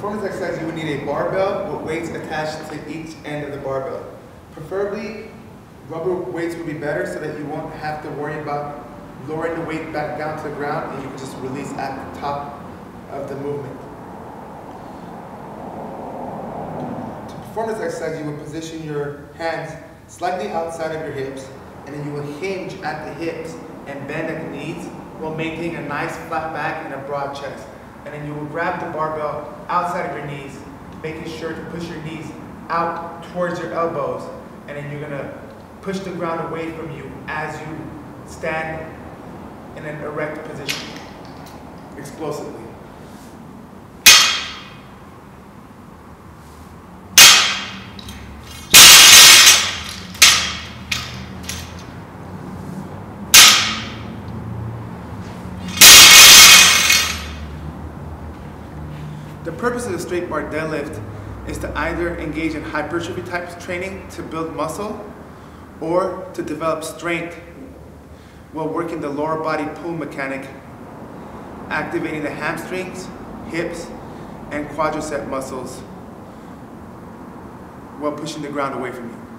performance exercise, you would need a barbell with weights attached to each end of the barbell. Preferably, rubber weights would be better so that you won't have to worry about lowering the weight back down to the ground and you can just release at the top of the movement. To perform this exercise, you would position your hands slightly outside of your hips and then you will hinge at the hips and bend at the knees while maintaining a nice flat back and a broad chest. And then you will grab the barbell outside of your knees, making sure to push your knees out towards your elbows. And then you're gonna push the ground away from you as you stand in an erect position, explosively. The purpose of the straight bar deadlift is to either engage in hypertrophy type training to build muscle or to develop strength while working the lower body pull mechanic, activating the hamstrings, hips, and quadricep muscles while pushing the ground away from you.